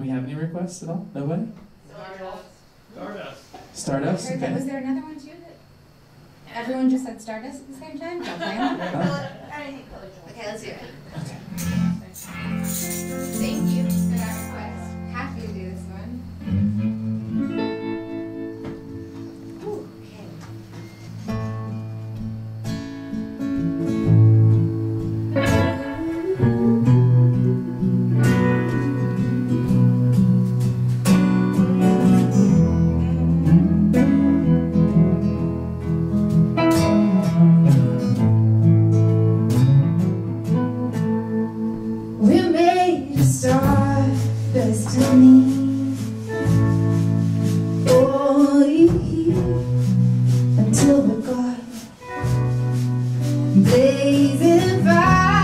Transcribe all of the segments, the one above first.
we have any requests at all? Nobody? Stardust. Stardust? Heard that, was there another one too that everyone just said Stardust at the same time? Don't blame them. Okay, let's hear it. Okay. Thank you for that request. Destiny. Oh, until we got blazing fire,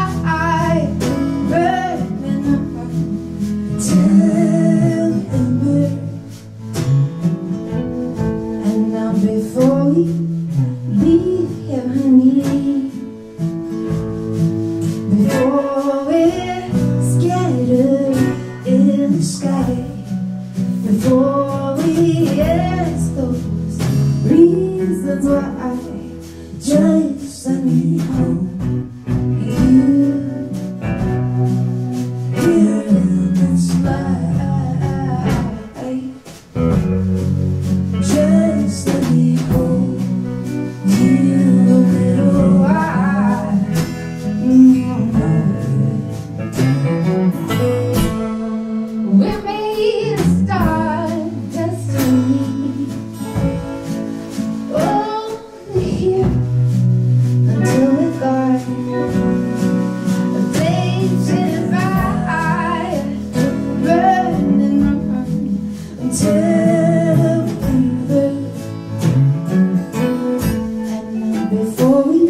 在这一瞬以后。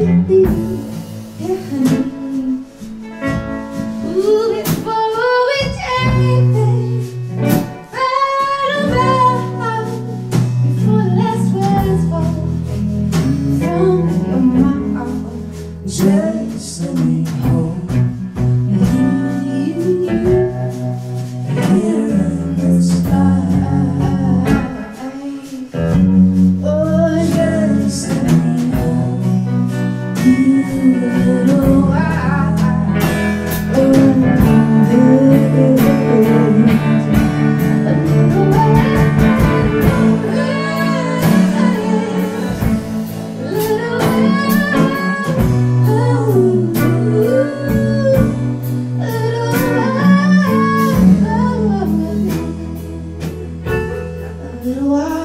Ooh, little while.